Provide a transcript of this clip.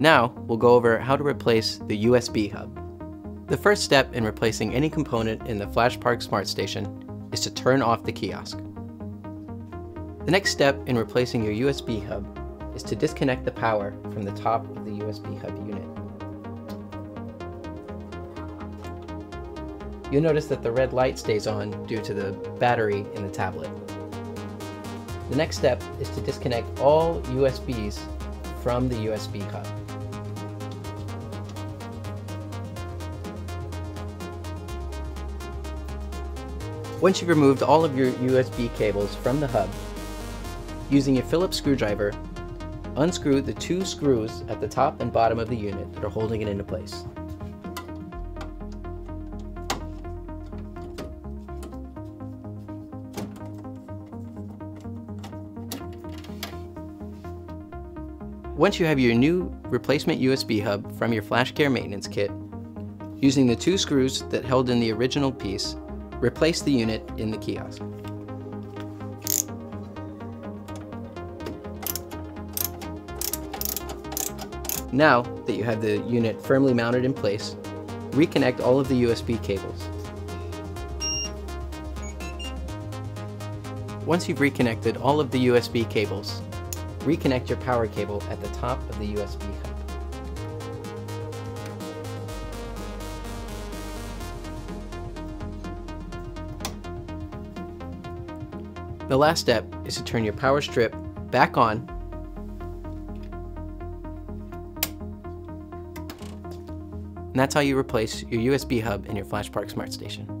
Now, we'll go over how to replace the USB hub. The first step in replacing any component in the FlashPark Smart Station is to turn off the kiosk. The next step in replacing your USB hub is to disconnect the power from the top of the USB hub unit. You'll notice that the red light stays on due to the battery in the tablet. The next step is to disconnect all USBs from the USB hub. Once you've removed all of your USB cables from the hub, using a Phillips screwdriver, unscrew the two screws at the top and bottom of the unit that are holding it into place. Once you have your new replacement USB hub from your FlashCare maintenance kit, using the two screws that held in the original piece, replace the unit in the kiosk. Now that you have the unit firmly mounted in place, reconnect all of the USB cables. Once you've reconnected all of the USB cables, reconnect your power cable at the top of the USB hub. The last step is to turn your power strip back on and that's how you replace your USB hub in your FlashPark Smart Station.